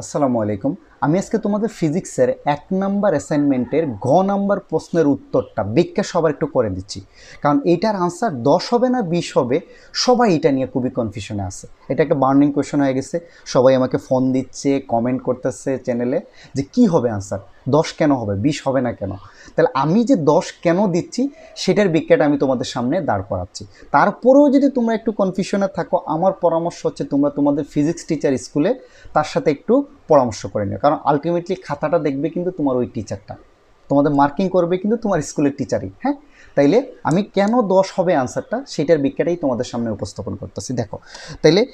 আসসালামু আলাইকুম। আমি আজকে তোমাদের ফিজিক্সের এক নাম্বার অ্যাসাইনমেন্টের ঘ নাম্বার প্রশ্নের উত্তরটা বিজ্ঞা সবার একটু করে দিচ্ছি। কারণ এইটার আনসার দশ হবে না বিশ হবে, সবাই এটা নিয়ে খুবই কনফিউশনে আছে। এটা একটা বার্নিং কোয়েশন হয়ে গেছে। সবাই আমাকে ফোন দিচ্ছে কমেন্ট করতেছে চ্যানেলে যে কি হবে আনসার দশ কেন হবে? বিশ হবে না কেন? তাহলে আমি যে দশ কেন দিচ্ছি, সেটার বিজ্ঞাটা আমি তোমাদের সামনে দাঁড় করাচ্ছি। তারপরেও যদি তোমরা একটু কনফিউশনে থাকো, আমার পরামর্শ হচ্ছে তোমরা তোমাদের ফিজিক্স টিচার স্কুলে তার সাথে একটু পরামর্শ করে নিও। কারণ আলটিমেটলি খাতাটা দেখবে কিন্তু তোমার ওই টিচারটা তোমাদের মার্কিং করবে কিন্তু তোমার স্কুলের টিচারই হ্যাঁ? তাইলে আমি কেন দশ হবে আনসারটা সেটার বিজ্ঞাটাই তোমাদের সামনে উপস্থাপন করতেছি। দেখো, তাইলে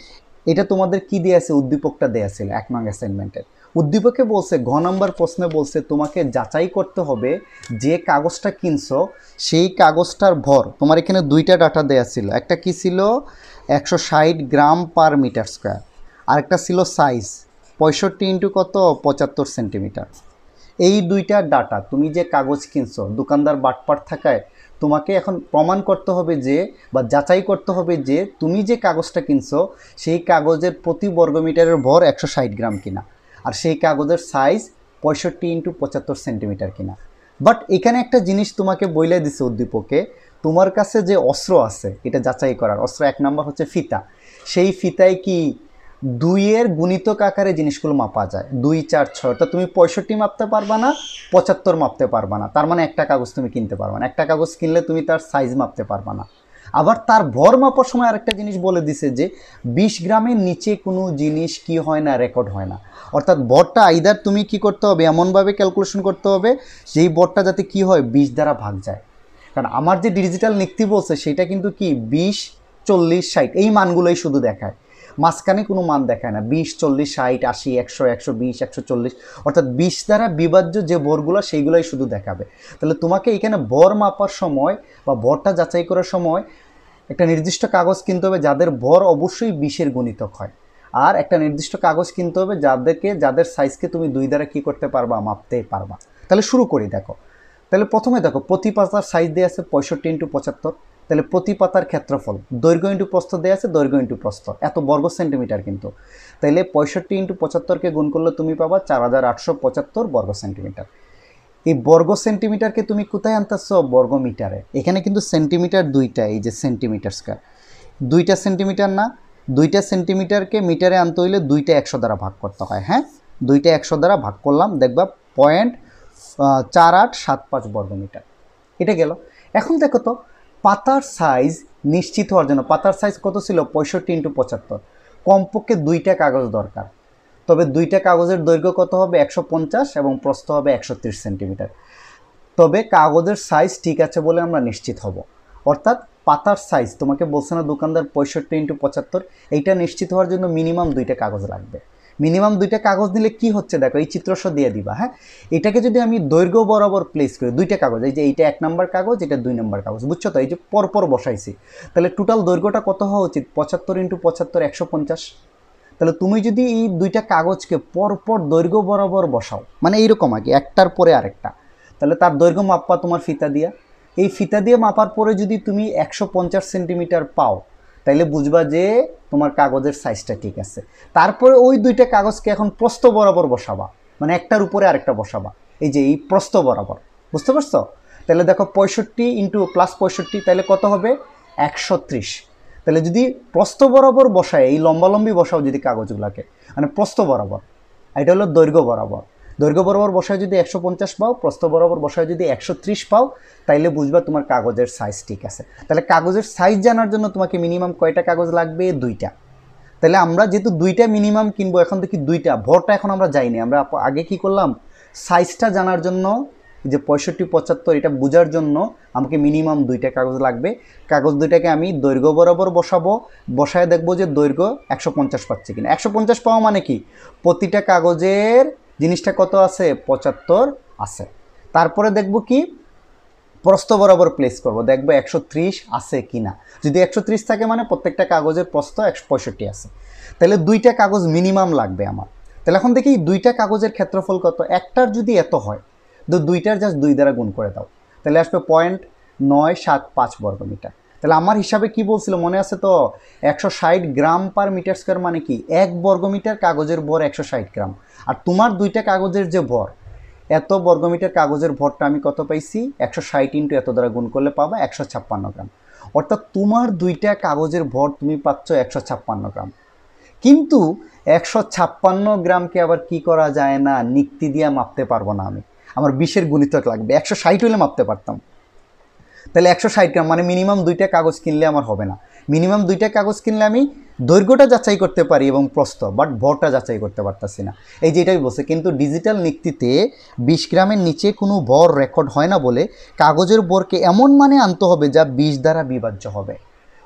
এটা তোমাদের কি দেওয়া আছে? উদ্দীপকটা দেওয়া ছিল, এক নং অ্যাসাইনমেন্টের উদ্দীপকে বলছে, ঘ নম্বর প্রশ্নে বলছে, তোমাকে যাচাই করতে হবে যে কাগজটা কিনছো, সেই কাগজটার ভর। তোমার এখানে দুইটা ডাটা দেয়া ছিল। একটা কি ছিল? একশো ষাট গ্রাম পার মিটার স্কোয়ার। আরেকটা ছিল সাইজ, পঁয়ষট্টি ইন্টু কত? পঁচাত্তর সেন্টিমিটার। এই দুইটা ডাটা, তুমি যে কাগজ কিনছো, দোকানদার বাটপাট থাকায়, তোমাকে এখন প্রমাণ করতে হবে যে বা যাচাই করতে হবে যে তুমি যে কাগজটা কিনছো, সেই কাগজের প্রতি বর্গমিটারের ভর একশো ষাট গ্রাম কিনা। আর সেই কাগজের সাইজ পঁয়ষট্টি ইন্টু পঁচাত্তর সেন্টিমিটার কিনা। বাট এখানে একটা জিনিস তোমাকে বইলে দিছে উদ্দীপকে, তোমার কাছে যে অস্ত্র আছে, এটা যাচাই করার, অস্ত্র এক নাম্বার হচ্ছে ফিতা। সেই ফিতায় কি দুইয়ের গুণিতক আকারে জিনিসগুলো মাপা যায়? দুই, চার, ছয়, অর্থাৎ তুমি পঁয়ষট্টি মাপতে পারবা না, পঁচাত্তর মাপতে পারবা না। তার মানে একটা কাগজ তুমি কিনতে পারবা না। একটা কাগজ কিনলে তুমি তার সাইজ মাপতে পারবা না। আবার তার ভর মাপার সময় আরেকটা জিনিস বলে দিছে যে, বিশ গ্রামের নিচে কোনো জিনিস কি হয় না রেকর্ড হয় না। অর্থাৎ ভরটা আইদার তুমি কি করতে হবে, এমনভাবে ক্যালকুলেশন করতে হবে, যেই ভরটা যাতে কি হয়, বিশ দ্বারা ভাগ যায়। কারণ আমার যে ডিজিটাল নিক্তি বলছে, সেটা কিন্তু কি, বিশ, চল্লিশ, ষাট, এই মানগুলোই শুধু দেখায়। মাঝখানে কোনো মান দেখায় না, বিশ, চল্লিশ, ষাট, আশি, একশো একশো বিশ, একশো চল্লিশ, অর্থাৎ বিশ দ্বারা বিভাজ্য যে ভরগুলো সেইগুলোই শুধু দেখাবে। তাহলে তোমাকে এখানে ভর মাপার সময় বা ভরটা যাচাই করার সময় একটা নির্দিষ্ট কাগজ কিনতে হবে যাদের ভর অবশ্যই বিশের গুণিতক হয়। আর একটা নির্দিষ্ট কাগজ কিনতে হবে যাদেরকে, যাদের সাইজকে তুমি দুই দ্বারা কী করতে পারবা মাপতে পারবা। তাহলে শুরু করি, দেখো। তাহলে প্রথমে দেখো, প্রতি পাতার সাইজ দেওয়া আছে পঁয়ষট্টি ইন্টু পঁচাত্তর। তাহলে প্রতি পাতার ক্ষেত্রফল, দৈর্ঘ্য ইন্টু প্রস্থ দেওয়া আছে দৈর্ঘ্য ইন্টু প্রস্থ। এত বর্গ সেন্টিমিটার কিন্তু। তাইলে পঁয়ষট্টি ইন্টু পঁচাত্তরকে গুণ করলে তুমি পাবা চার হাজার আটশো পঁচাত্তর বর্গ সেন্টিমিটার এই বর্গ সেন্টিমিটারকে তুমি কোথায় আনতেছ? বর্গ মিটারে এখানে কিন্তু সেন্টিমিটার দুইটা, এই যে সেন্টিমিটার স্কোয়ার। দুইটা সেন্টিমিটার না, দুইটা সেন্টিমিটারকে মিটারে আনতে হইলে দুইটা একশো দ্বারা ভাগ করতে হয় হ্যাঁ? দুইটা একশো দ্বারা ভাগ করলাম, দেখবা পয়েন্ট চার আট সাত পাঁচ বর্গ মিটার এটা গেল। এখন দেখো তো, পাতার সাইজ নিশ্চিত হওয়ার জন্য, পাতার সাইজ কত ছিল? পঁয়ষট্টি ইন্টু পঁচাত্তর। কমপক্ষে দুইটা কাগজ দরকার। তবে দুইটা কাগজের দৈর্ঘ্য কত হবে? একশো পঞ্চাশ এবং প্রস্থ হবে একশো ত্রিশ সেন্টিমিটার। তবে কাগজের সাইজ ঠিক আছে বলে আমরা নিশ্চিত হব। অর্থাৎ পাতার সাইজ তোমাকে বলছে না দোকানদার পঁয়ষট্টি ইন্টু পঁচাত্তর, এইটা নিশ্চিত হওয়ার জন্য মিনিমাম দুইটা কাগজ লাগবে। মিনিমাম দুইটা কাগজ নিলে কি হচ্ছে দেখো, এই চিত্রস দিয়ে দিবা হ্যাঁ? এটাকে যদি আমি দৈর্ঘ্য বরাবর প্লেস করি, দুইটা কাগজ, এই যে এইটা এক নম্বর কাগজ, এটা দুই নম্বর কাগজ, বুঝছ তো? এই যে পরপর বসাইছি। তাহলে টোটাল দৈর্ঘ্যটা কত হওয়া উচিত? পঁচাত্তর ইন্টু পঁচাত্তর, একশো পঞ্চাশ। তাহলে তুমি যদি এই দুইটা কাগজকে পরপর দৈর্ঘ্য বরাবর বসাও মানে এইরকম আগে, একটার পরে আরেকটা, তাহলে তার দৈর্ঘ্য মাপা তোমার ফিতা দিয়া। এই ফিতা দিয়ে মাপার পরে যদি তুমি একশো পঞ্চাশ সেন্টিমিটার পাও, তাইলে বুঝবা যে তোমার কাগজের সাইজটা ঠিক আছে। তারপরে ওই দুইটা কাগজকে এখন প্রস্থ বরাবর বসাবা মানে একটার উপরে আরেকটা বসাবা, এই যে এই প্রস্থ বরাবর, বুঝতে পারছ? তাহলে দেখো পঁয়ষট্টি ইন্টু প্লাস পঁয়ষট্টি তাহলে কত হবে? একশো ত্রিশ। তাহলে যদি প্রস্থ বরাবর বসায়, এই লম্বালম্বি বসাও যদি কাগজগুলোকে মানে প্রস্থ বরাবর, এটা হলো দৈর্ঘ্য বরাবর। দৈর্ঘ্য বরাবর বসায় যদি একশো পঞ্চাশ পাও, প্রস্থ বরাবর বসায় যদি একশো ত্রিশ পাও, তাইলে বুঝবা তোমার কাগজের সাইজ ঠিক আছে। তাহলে কাগজের সাইজ জানার জন্য তোমাকে মিনিমাম কয়টা কাগজ লাগবে? দুইটা। তাহলে আমরা যেহেতু দুইটা মিনিমাম কিনবো, এখন দেখি দুইটা, ভরটা এখন আমরা যাইনি। আমরা আগে কি করলাম? সাইজটা জানার জন্য যে পঁয়ষট্টি, পঁচাত্তর, এটা বোঝার জন্য আমাকে মিনিমাম দুইটা কাগজ লাগবে। কাগজ দুইটাকে আমি দৈর্ঘ্য বরাবর বসাবো, বসায় দেখব যে দৈর্ঘ্য একশো পঞ্চাশ পাচ্ছে কিনা। একশো পঞ্চাশ পাওয়া মানে কি? প্রতিটা কাগজের জিনিসটা কত আছে? পঁচাত্তর আছে। তারপরে দেখব কি? প্রস্থ বরাবর প্লেস করব, দেখব একশো ত্রিশ আছে কি না যদি একশো ত্রিশ থাকে মানে প্রত্যেকটা কাগজের প্রস্থ একশো পঁয়ষট্টি আছে। তাহলে দুইটা কাগজ মিনিমাম লাগবে আমার। তাহলে এখন দেখি দুইটা কাগজের ক্ষেত্রফল কত? একটার যদি এত হয় তো দুইটার জাস্ট দুই দ্বারা গুণ করে দাও। তাহলে আসবে পয়েন্ট নয় সাত পাঁচ বর্গ মিটার তাহলে আমার হিসাবে কি বলছিল মনে আছে তো? একশো ষাট গ্রাম পার মিটার স্কোয়ার মানে কি? এক বর্গমিটার কাগজের ভর একশো ষাট গ্রাম। আর তোমার দুইটা কাগজের যে ভর, এত বর্গমিটার কাগজের ভরটা আমি কত পাইছি? একশো ষাট ইন্টু এত দ্বারা গুণ করলে পাবা একশো ছাপ্পান্ন গ্রাম। অর্থাৎ তোমার দুইটা কাগজের ভর তুমি পাচ্ছ একশো ছাপ্পান্ন গ্রাম। কিন্তু একশো ছাপ্পান্ন গ্রামকে আবার কি করা যায় না? নিক্তি দিয়ে মাপতে পারব না আমি। আমার বিশের গুণিতক লাগবে। একশো ষাট হলে মাপতে পারতাম। তাহলে একশো ষাট গ্রাম মানে মিনিমাম দুইটা কাগজ কিনলে আমার হবে না। মিনিমাম দুইটা কাগজ কিনলে আমি দৈর্ঘ্যটা যাচাই করতে পারি এবং প্রস্থ বাট ভরটা যাচাই করতে পারতাছি না। এই যে এটাই বলছে, কিন্তু ডিজিটাল নিক্তিতে বিশ গ্রামের নিচে কোনো ভর রেকর্ড হয় না বলে কাগজের ভরকে এমন মানে আনতে হবে যা বিশ দ্বারা বিভাজ্য হবে।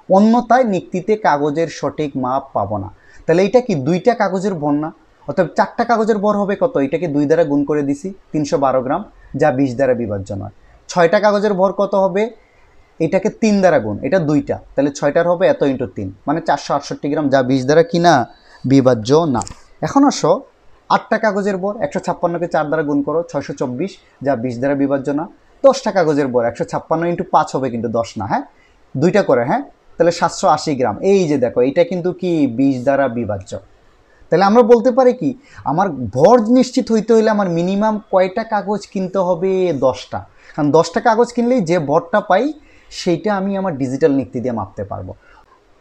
অন্যথায় নিক্তিতে কাগজের সঠিক মাপ পাবো না। তাহলে এটা কি দুইটা কাগজের না? অর্থাৎ চারটা কাগজের ভর হবে কত? এটাকে দুই দ্বারা গুণ করে দিছি, তিনশো বারো গ্রাম, যা বিশ দ্বারা বিভাজ্য নয়। ছয়টা কাগজের ভর কত হবে? এটাকে তিন দ্বারা গুণ, এটা দুইটা তাহলে ছয়টার হবে এত ইন্টু তিন মানে চারশো আটষট্টি গ্রাম, যা বিশ দ্বারা কিনা? বিভাজ্য না। এখন আসো আটটা কাগজের বর একশো ছাপ্পান্নকে চার দ্বারা গুণ করো, ছয়শো চব্বিশ, যা বিশ দ্বারা বিভাজ্য না। দশটা কাগজের বর একশো ছাপ্পান্ন ইন্টু পাঁচ হবে কিন্তু দশ না হ্যাঁ? দুইটা করে হ্যাঁ? তাহলে সাতশো আশি গ্রাম। এই যে দেখো, এটা কিন্তু কি? বিশ দ্বারা বিভাজ্য। তাহলে আমরা বলতে পারি কি, আমার ভর নিশ্চিত হইতে হইলে আমার মিনিমাম কয়টা কাগজ কিনতে হবে? দশটা। কারণ দশটা কাগজ কিনলেই যে ভরটা পাই, সেইটা আমি আমার ডিজিটাল নিক্তি দিয়ে মাপতে পারব।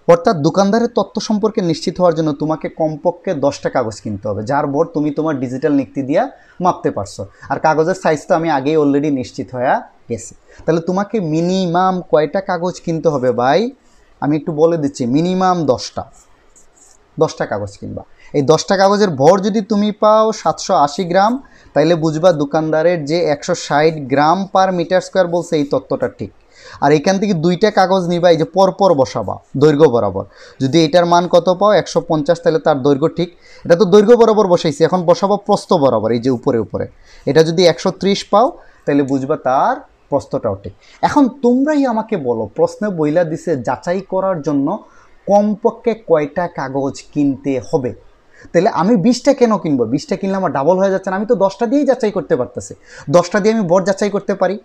অর্থাৎ দোকানদারের তথ্য সম্পর্কে নিশ্চিত হওয়ার জন্য তোমাকে কমপক্ষে দশটা কাগজ কিনতে হবে, যার ভর তুমি তোমার ডিজিটাল নিক্তি দিয়া মাপতে পারছ। আর কাগজের সাইজ তো আমি আগেই অলরেডি নিশ্চিত হয়ে গেছি। তাহলে তোমাকে মিনিমাম কয়টা কাগজ কিনতে হবে ভাই? আমি একটু বলে দিচ্ছি মিনিমাম দশটা। দশটা কাগজ কিনবা। এই দশটা কাগজের ভর যদি তুমি পাও সাতশো আশি গ্রাম, তাইলে বুঝবা দোকানদারের যে একশো ষাট গ্রাম পার মিটার স্কোয়ার বলছে এই তত্ত্বটা ঠিক। আর এখান থেকে দুইটা কাগজ নিবা, এই যে পরপর বসাবা, দৈর্ঘ্য বরাবর। যদি এটার মান কত পাও? একশো পঞ্চাশ তাহলে তার দৈর্ঘ্য ঠিক। এটা তো দৈর্ঘ্য বরাবর বসাইছি, এখন বসাবো প্রস্থ বরাবর, এই যে উপরে উপরে। এটা যদি একশো ত্রিশ পাও তাহলে বুঝবা তার প্রস্থটাও ঠিক। এখন তোমরাই আমাকে বলো, প্রশ্নে বইলা দিছে যাচাই করার জন্য কমপক্ষে কয়টা কাগজ কিনতে হবে? তাহলে আমি বিশটা কেন কিনবো? বিশটা কিনলে আমার ডাবল হয়ে যাচ্ছে না, আমি তো দশটা দিয়েই যাচাই করতে পারতেছি। দশটা দিয়ে আমি বর যাচাই করতে পারি।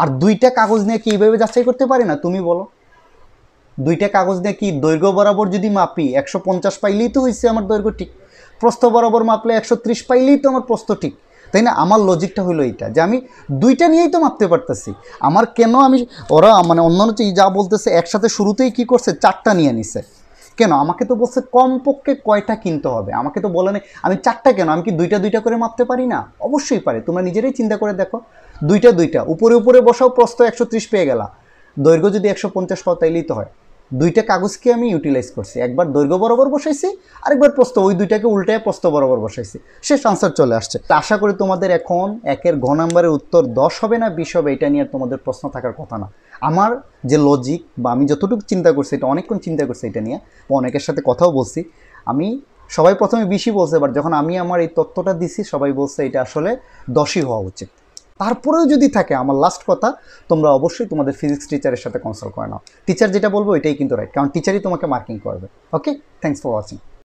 আর দুইটা কাগজ নিয়ে কি এইভাবে যাচাই করতে পারি না? তুমি বলো। দুইটা কাগজ নিয়ে কি দৈর্ঘ্য বরাবর যদি মাপি, একশো পঞ্চাশ পাইলেই তো হয়েছে আমার দৈর্ঘ্য ঠিক। প্রস্থ বরাবর মাপলে একশো ত্রিশ পাইলেই তো আমার প্রস্থ ঠিক। তাই না? আমার লজিকটা হলো এইটা, যে আমি দুইটা নিয়েই তো মাপতে পারতেছি। আমার কেন আমি, ওরা মানে অন্যান্য যা বলতেছে, একসাথে শুরুতেই কি করছে? চারটা নিয়ে নিছে। কেন? আমাকে তো বলছে কমপক্ষে কয়টা কিনতে হবে। আমাকে তো বলে নেই, আমি চারটা কেন? আমি কি দুইটা দুইটা করে মাপতে পারি না? অবশ্যই পারে। তোমরা নিজেরাই চিন্তা করে দেখো। দুইটা দুইটা। উপরে উপরে বসাও প্রস্ত একশো ত্রিশ পেয়ে গেলা। দৈর্ঘ্য যদি একশো পঞ্চাশ পাও তাইলেই তো হয়। দুইটা কাগজকে আমি ইউটিলাইজ করছি। একবার দৈর্ঘ্য বরাবর বসাইছি, আরেকবার প্রস্থ, ওই দুইটাকে উল্টায় প্রস্থ বরাবর বসাইছি। শেষ আনসার চলে আসছে। আশা করি তোমাদের এখন একের ঘ নাম্বারের উত্তর দশ হবে না, বিশ হবে, এটা নিয়ে তোমাদের প্রশ্ন থাকার কথা না। আমার যে লজিক বা আমি যতটুকু চিন্তা করছি, এটা অনেকক্ষণ চিন্তা করছি এটা নিয়ে অনেকের সাথে কথাও বলছি। আমি সবাই প্রথমে বেশি বলছে বাট যখন আমি আমার এই তত্ত্বটা দিছি, সবাই বলছে এটা আসলে দশই হওয়া উচিত। তারপরেও যদি থাকে আমার লাস্ট কথা, তোমরা অবশ্যই তোমাদের ফিজিক্স টিচারের সাথে কনসাল্ট করে নাও। টিচার যেটা বলব, এটাই কিন্তু রাইট কারণ টিচারই তোমাকে মার্কিং করবে। Okay thanks for watching